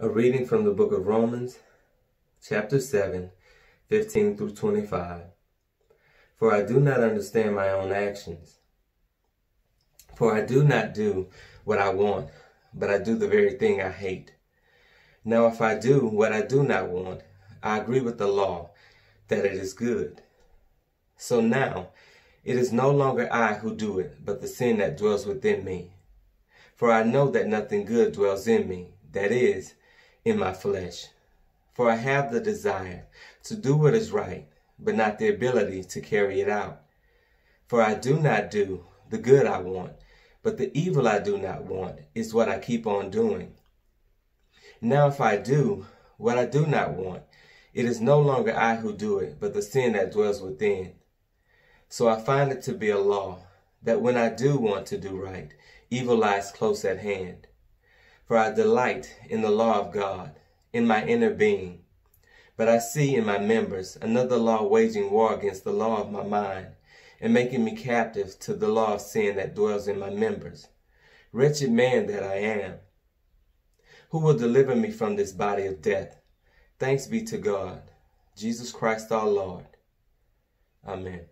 A reading from the book of Romans, chapter 7, 15 through 25. For I do not understand my own actions. For I do not do what I want, but I do the very thing I hate. Now if I do what I do not want, I agree with the law that it is good. So now it is no longer I who do it, but the sin that dwells within me. For I know that nothing good dwells in me, that is, in my flesh. For I have the desire to do what is right, but not the ability to carry it out. For I do not do the good I want, but the evil I do not want is what I keep on doing. Now if I do what I do not want, it is no longer I who do it, but the sin that dwells within. So I find it to be a law, that when I do want to do right, evil lies close at hand. For I delight in the law of God, in my inner being. But I see in my members another law waging war against the law of my mind, and making me captive to the law of sin that dwells in my members. Wretched man that I am! Who will deliver me from this body of death? Thanks be to God, Jesus Christ our Lord. Amen.